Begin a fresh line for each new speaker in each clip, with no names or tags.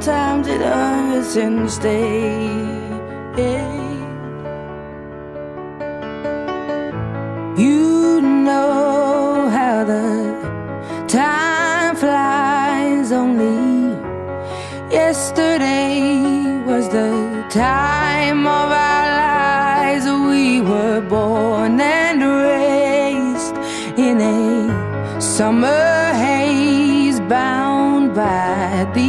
Sometimes it hurts instead. You know how the time flies. Only yesterday was the time of our lives. We were born and raised in a summer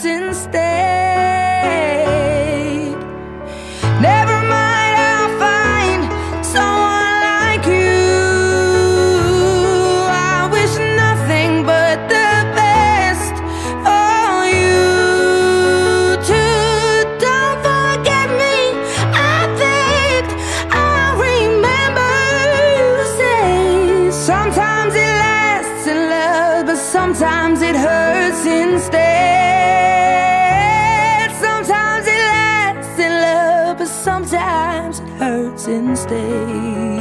hurts instead. Never mind, I'll find someone like you. I wish nothing but the best for you too. Don't forget me, I beg. I remember you say sometimes it lasts in love, but sometimes it hurts instead. But sometimes it hurts instead.